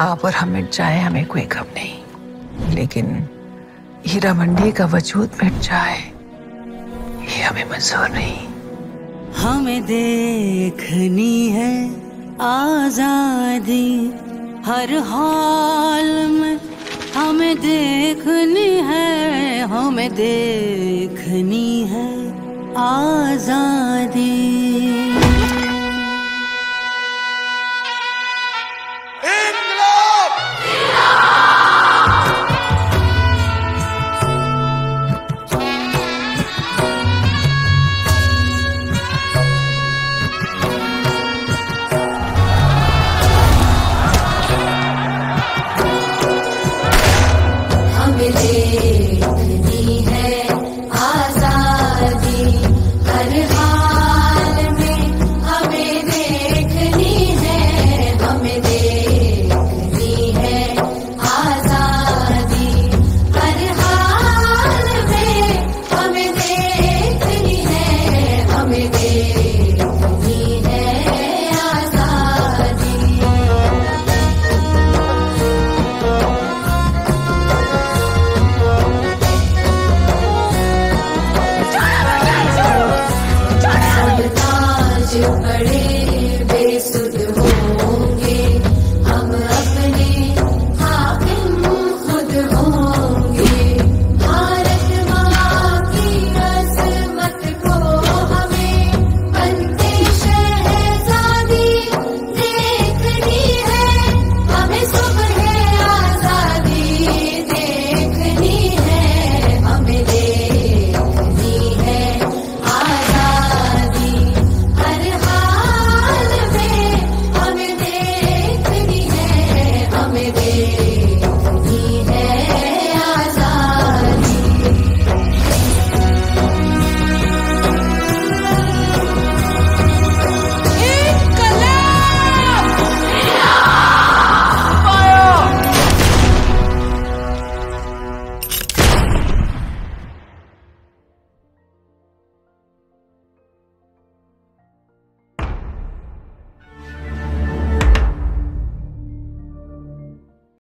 आप और हम मिट जाए, हमें कोई गम नहीं। लेकिन हीरा मंडी का वजूद मिट जाए, ये हमें मंजूर नहीं। हमें देखनी है आज़ादी, हर हाल में हमें देखनी है, हमें देखनी है आज़ादी। பேசு